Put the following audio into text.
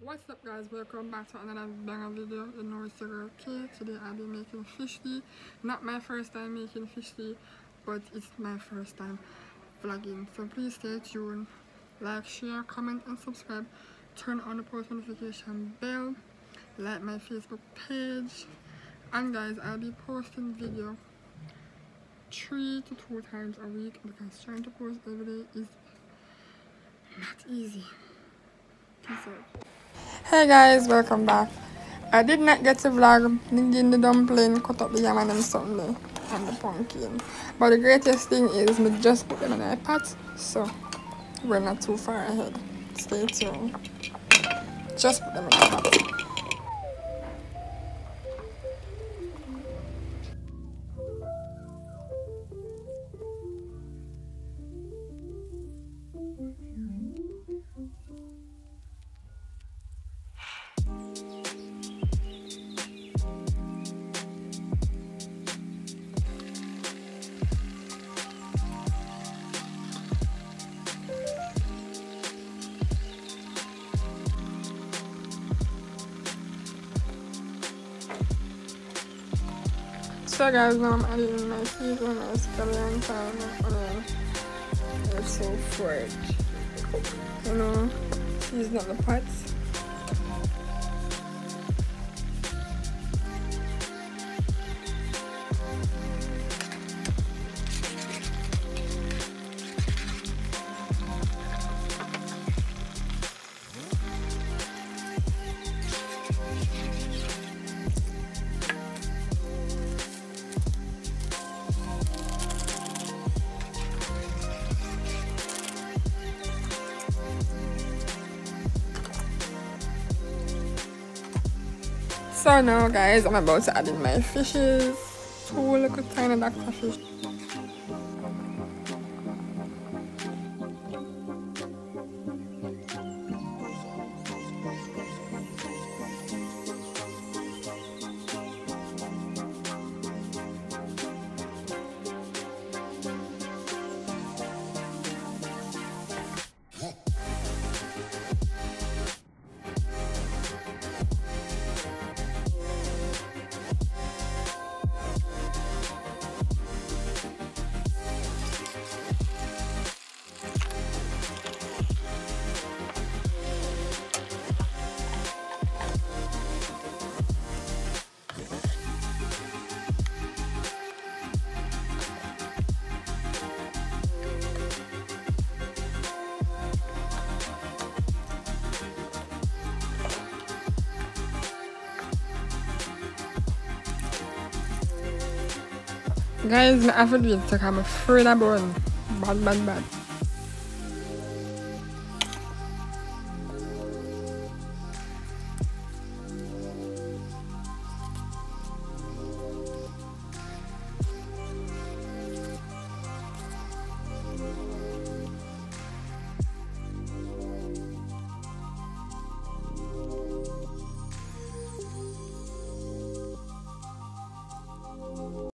What's up guys, welcome back to another banger video, in your girl Kay. Today I'll be making fish tea. Not my first time making fish tea, but it's my first time vlogging. So please stay tuned, like, share, comment and subscribe. Turn on the post notification bell, like my Facebook page. And guys, I'll be posting video three to two times a week because trying to post every day is not easy. Peace out. Hey guys, welcome back. I did not get to vlog in the dumpling, cut up the yam and them Sunday and the pumpkin. But the greatest thing is me just put them in a pot, so we're not too far ahead. Stay tuned. Just put them in a pot. So guys, now I'm adding my season, my scallion thyme, and it's so fresh. You know, season up the pots. So now guys, I'm about to add in my fishes. Two little tiny Dr. Fish. Guys, I'm afraid I'm Bad, bad, bad.